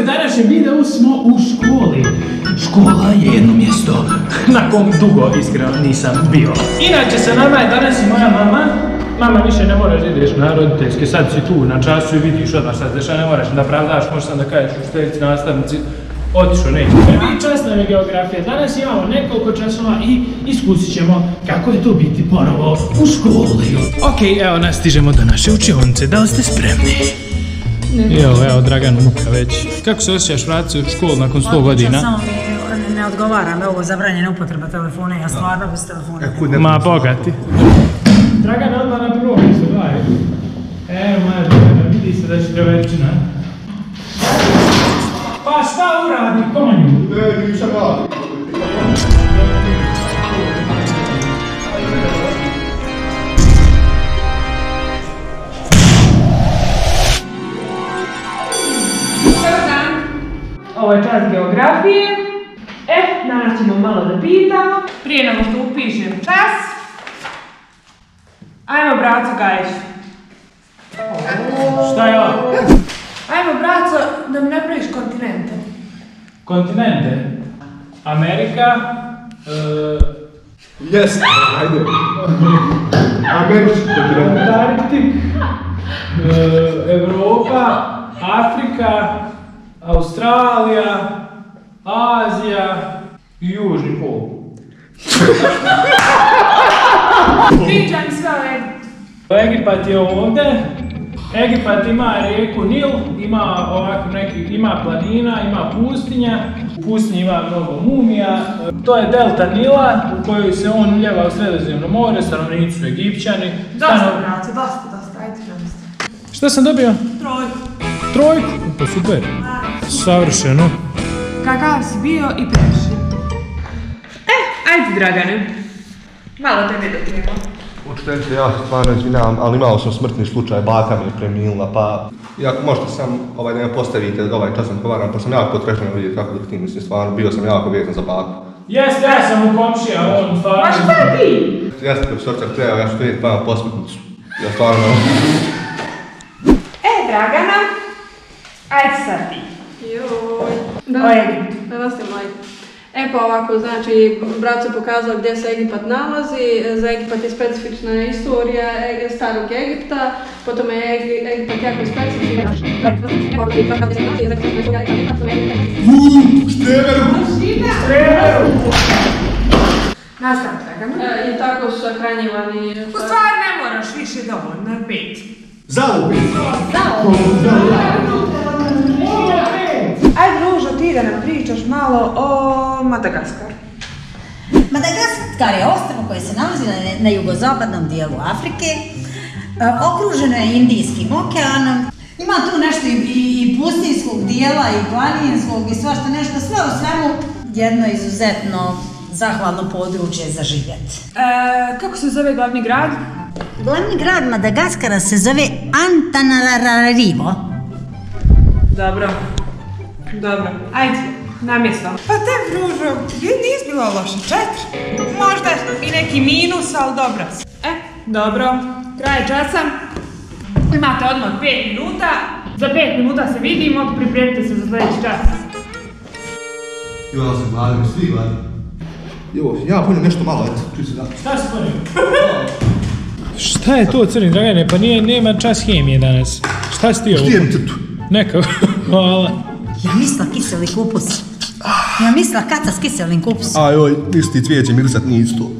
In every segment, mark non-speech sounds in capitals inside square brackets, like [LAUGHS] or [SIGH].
u današnjem videu smo u školi. Škola je jedno mjesto [LAUGHS] na kom dugo iskreno nisam bio. Inače sa nama je danas i moja mama. Mama više ne moraš ideš na roditeljske, sad si tu na času i vidiš odmah se dešava, ne moraš da pravdaš, možeš sam da kažeš učiteljici, nastavnici, otišao neće. Prvi čas nam je geografija, danas imamo nekoliko časova i iskusit ćemo kako je to biti ponovo u školi. Ok, evo nas stižemo do naše učionice, da li ste spremni? Jo, evo Dragan Muka već. Kako se osjećaš vratiti u školu nakon 100 godina? Samo mi ne odgovara me ovo zabranjena upotreba telefona, ja stvarno bez telefona. Ma bogati. Dragan odmah na prvom mjestu, daj. Evo moja Dragana, vidi se da će treba na. Pa šta uradi konju? Ne, nisam radi. Ovo je čas geografije. E, danas ćemo malo da pitamo. Prije nego što upišem čas. Ajmo, braco Gajić. Šta je ovo? Ajmo, braco, da mi napraviš kontinente. Kontinente. Amerika, e, Jes, ajde. Američki kontinent. Antarktik, Europa, Afrika, Australija, Azija i Južni pol. Pričam sve. Egipat je ovdje. Egipat ima rijeku Nil, ima ovako neki, ima planina, ima pustinja. U pustinji ima mnogo mumija. To je delta Nila u kojoj se on uljeva u sredozemno more, stanovnici su Egipćani. Dosta, Stano- braco, dosta, dosta. Ajde. Šta sam dobio? Trojku. Trojku. Pa super. Savršeno. Kakav si bio i preši. E, ajde, Dragane. Malo tebe dopijemo. Učiteljice, ja stvarno izvinjavam, ali imao sam smrtni slučaj, baka mi je preminula, pa... Ja, možete sam ovaj, da me postavite da ovaj čas odgovaram, pa sam jako potrešen vidjeti kako da ti mislim, stvarno, bio sam jako vezan za baku. Jeste, ja sam u komšija, on stvarno... Ma šta ti? Ja sam profesor trebao, ja ću vidjeti vama posmrtnicu. Ja stvarno... E, Dragana, ajde sad ti. Joj. O Da, Egiptu. danas je maj. E pa ovako, znači, brat se pokazao gdje se Egipat nalazi, za Egipat je specifična istorija e- starog Egipta, potom je Egi- Egipat jako specifičan. Nastav, Dragana. E, I tako su sahranjivani. U stvari ne moraš više dovoljno, je pet. Ružo, ti da nam pričaš malo o Madagaskaru. Madagaskar je ostrvo koje se nalazi na, na jugozapadnom dijelu Afrike, e, okruženo je Indijskim okeanom. Ima tu nešto i, i, i pustinskog dijela i planinskog i svašta nešto, sve u svemu jedno izuzetno zahvalno područje za živjet. E, kako se zove glavni grad? Glavni grad Madagaskara se zove Antananarivo. Dobro. Dobro. Ajde, na mjesto. Pa te, Ružo, nisi bilo loše. Četiri. Možda i neki minus, ali dobro. E, dobro. Kraj časa. Imate odmah pet minuta. Za pet minuta se vidimo, pripremite se za sljedeći čas. Ja sam gladan, svi gladni. Jo, ja pojem nešto malo, eto, čuj se da. Šta si ponio? Šta je to crni Dragane? Pa nije, nema čas hemije danas. Šta si ti ovo? Štijem crtu. Neka, [LAUGHS] hvala. Ja mislila kiseli kupus. Ja mislila kaca s kiselim kupusom. A joj, nisu ti cvijeće mirisat, nije isto.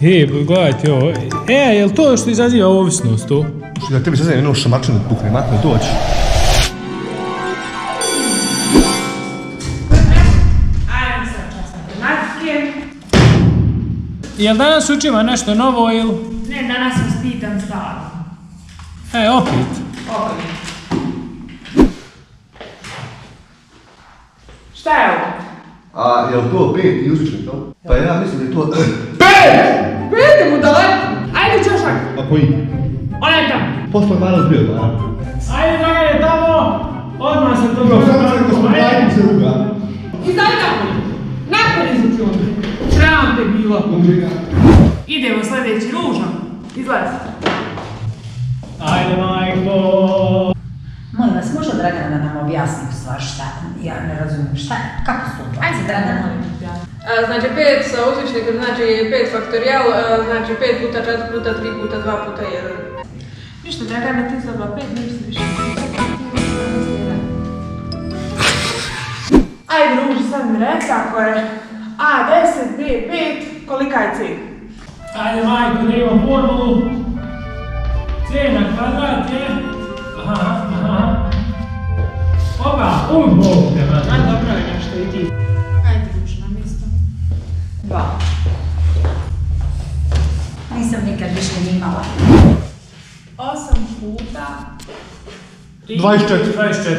E, gledajte ovo. E, je li to što izaziva ovisnost to? Što da tebi saznam jednu šamačinu pukne, makne doći. Matematike. Jel danas učimo nešto novo ili? Ne, danas vas pitam stvarno. E, opet. Opet. Šta je ovo? A, jel to pet i uzvični to? Pa ja mislim da je to... Vidite mu daleko. Ajde čošak. A koji? Onaj tamo. Posle malo bio, da. Ajde, Dragane, tamo! Odmah se to Dobro, samo se rekao smo dajim se ruga. Izdaj napolje. Napolje izuči onda. Sram te bilo. Idemo sljedeći ružan. Izlazi. Ajde, majko! Može Dragana da nam objasni u stvari šta. Ja ne razumijem šta je, kako su to? Ajde, Dragan, molim te. A, Znači 5 sa uzvičnikom znači 5 faktorijal, a, znači 5 puta 4 puta 3 puta 2 puta 1. Ništa, Dragana, ti zabla pet, ništa više. Ajde, druži, sad mi reci, ako je A10, B5, kolika je C? Ajde majko, da imam formulu. C na kvadrat je... Aha, aha. Opa, uj, bog te. A dobro je nešto i ti. Ajde, druži, na mjesto. Dva. Nisam nikad više ni imala. Osam puta... 24. 24.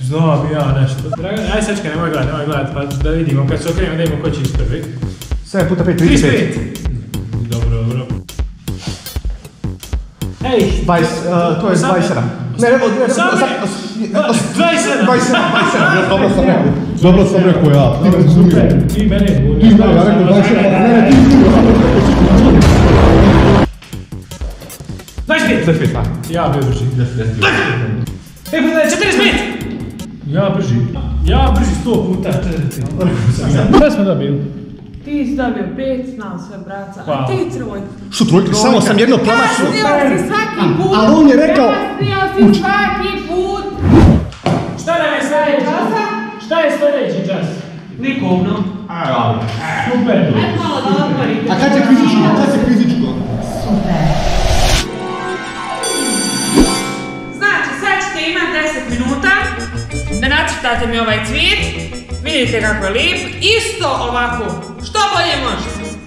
Znao bi ja nešto. Dragan, aj sačkaj, nemoj gledat, nemoj gledat, pa da vidimo, kad se okrenemo da vidimo ko će iz prvi. 7 puta 5, 35. 35. Dobro, dobro. Ej, 20, uh, to je Samo- 27. Ne, ne, ne, ne, Samo- sad- 27. 27, 27, ja dobro sam rekao. Dobro sam rekao ja. Ti me. Super, ti mene. Ti mene, ja rekao 27, ne, ne, ti Znaš ti? 25, pa. Ja bi brži. Ej, pa da je 45! Ja brži. Ja brži 100 puta. Šta smo dobili? Ti si dobio pet, znam sve, braca. A ti trojka. Što trojka? Samo sam jedno promašio. Kasnio si svaki put. ali on je rekao- Kasnio si svaki put. Šta nam je sljedeći čas? Šta je sljedeći čas? Likovno. Super. Ajde malo da otvorite. A kad će fizičko? Kad će fizičko? Znači, sad ćete imati 10 minuta da nacrtate mi ovaj cvijet. Vidite kako je lijep. Isto ovako. Što bolje možete.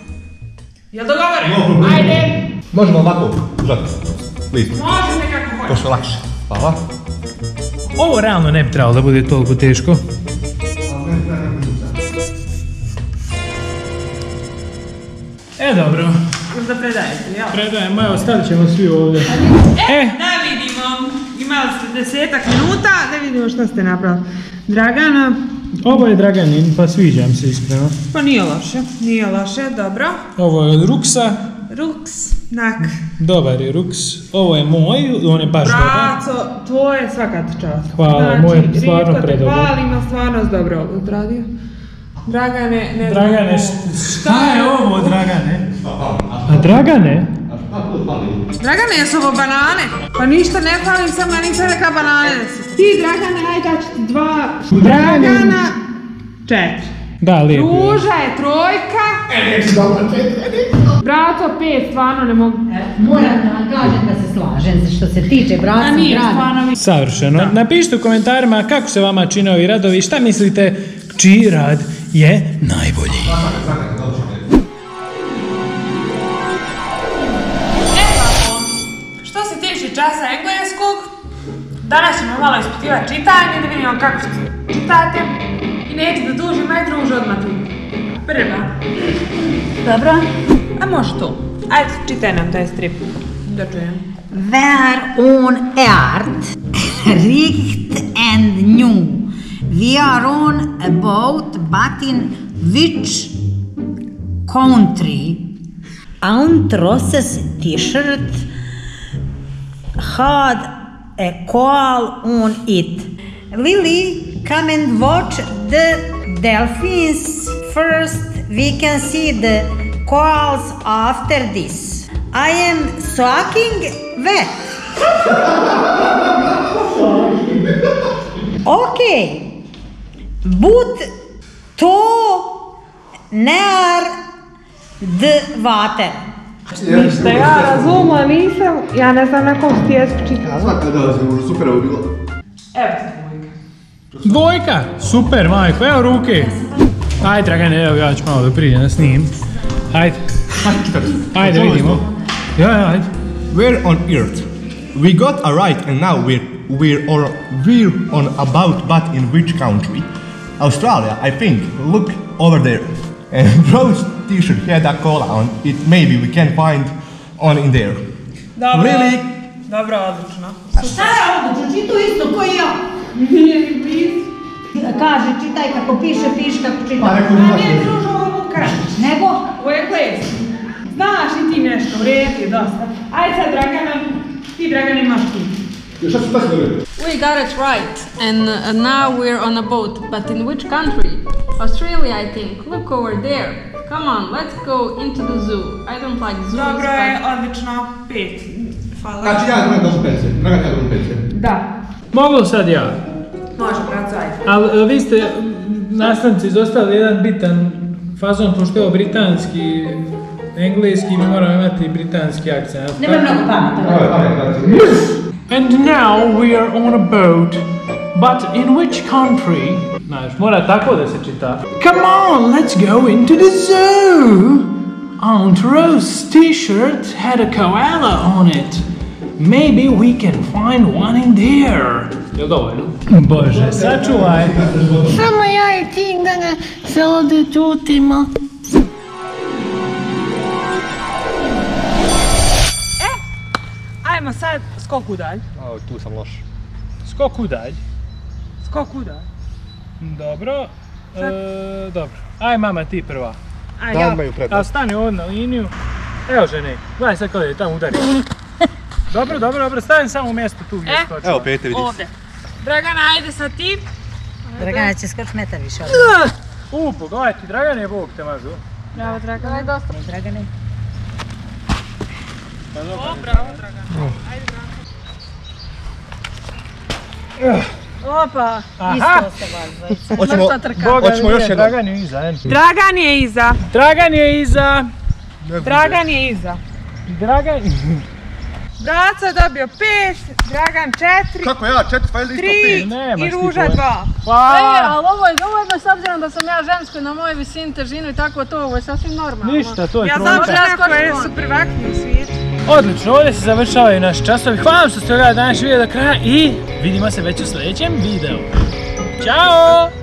Jel dogovoreno? Ajde. Možemo ovako. List. Možete kako To hoćete. što je lakše. Hvala. Ovo realno ne bi trebalo da bude toliko teško. E, dobro. Možda predajete, jel? Predajemo, evo, stavit ćemo svi ovdje. E, da vidimo. Imali ste desetak minuta, da vidimo što ste napravili. Dragana, Ovo je Draganin, pa sviđam se iskreno. pa nije loše, nije loše, dobro. Ovo je od Ruksa, Ruks, nak. dobar je Ruks. Ovo je moj, on je baš dobar. Braco, to je svaka čast. Hvala, moj je stvarno predobar. hvalim, a stvarno dobro odradio. Dragane, ne znam. Dragane, šta je ovo, Dragane? A Dragane? Dragane, jesu ovo banane? Pa ništa ne hvalim, samo ja nisam rekla banane. Ti, Dragane, ajde daću ti dva. Dragana, četiri. Da, lijepo. je. Ruža je trojka. Braco, pet, stvarno ne mogu. Moram da vam kažem da se slažem što se tiče A braca nije, draga. stvarno. Savršeno. Napišite u komentarima kako se vama čine ovi radovi i šta mislite čiji rad je najbolji. Evo, što se tiče časa engleskog, danas ćemo malo ispitivati čitanje, da vidimo kako se čitate. I neću da dužim, aj druže odmah ti. Prva. Dobro. A može tu. Ajde, čitaj nam taj strip. Da čujem. Where on earth [LAUGHS] richt and new we are on about but in which country Antroses t-shirt had a coal on it. Lily, come and watch the dolphins first. We can see the coals after this. I am soaking wet. okay. But to near the water. Ništa, ja razumla nisam, ja ne znam na kom si ti jezik čitala. Svaka da, super ovo bilo. Evo dvojka. Super, majko, evo ruke. Ajde, Dragane, evo ja ću malo da priđem da snimim. Ajde, ajde vidimo. Ja, ja, ajde. We're on Earth. We got a right and now we're we're or we're on about but in which country? Australia, I think. Look over there. And [LAUGHS] Rose t-shirt had a cola on it. Maybe we can find on in there. Dobro. Really? Dobro, odlično. Šta je ovo? Čitu isto koji ja. Nije ni blizu. Kaže, čitaj kako piše, piši kako Pa čita. rekao A nije družo ovo krašić. Nego, je ples. Znaš i ti nešto, u redu je dosta. Ajde sad Dragana, ti Dragana imaš tu. Šta su su? We got it right, and uh, now we're on a boat. But in which country? Australia, I think. Look over there. Come on, let's go into the zoo. I don't like zoos. Dobro je, but- odlično, pet. Hvala. Znači ja imam došli pence, Dragan ja dobim pence. Da. Mogu sad ja. Može, braco, ajde. Ali vi ste nastavnici izostavili jedan bitan fazon, pošto je ovo britanski, engleski, mi moramo imati britanski akcent. Nema mnogo pameta. Ovo je pamet, And now we are on a boat. But in which country? Znaš, mora tako da se čita. Come on, let's go into the zoo! Aunt Rose's t-shirt had a koala on it. Maybe we can find one in there. Jel dovoljno? Bože, sačuvaj. Samo ja i ti da ne se ovdje čutimo. Ajmo sad skok udalj. A, tu sam loš. Skok udalj. Skok udalj. Dobro. E, dobro. Aj mama ti prva. Ajde. Da imaju A prednost. stani ovdje na liniju. Evo žene, gledaj sad kada je tamo udari. Dobro, dobro, dobro, stani samo u mjestu tu gdje E, skočila. Evo pete vidi. Ovdje. Dragana, ajde sad ti. Dragana će skoč metar više od U, pogledaj ti, Dragan je Bog te mažu. Bravo, Dragana. Aj, dosta. Dragane. O, bravo, Dragana. Opa, Aha, Isto ste vas dvojica. Hoćemo, hoćemo još je, jednom. Dragan je iza, en. Dragan je iza. Dragan je iza. Dragan je iza. Dragan... Braco je dobio pet, Dragan četiri, Kako ja, četiri, pa je li isto tri pet? Nemaš i ti Ruža pojma. dva. E, Pa, ali ovo je dovoljno s obzirom da sam ja žensko i na mojoj visini, težinu i tako to, ovo je sasvim normalno. ništa, to je Ja znam trojka. žene koje su prvakne u svijetu. Odlično, ovdje se završavaju naši časovi. Hvala vam što ste gledali današnji video do kraja i vidimo se već u sljedećem videu. Ćao!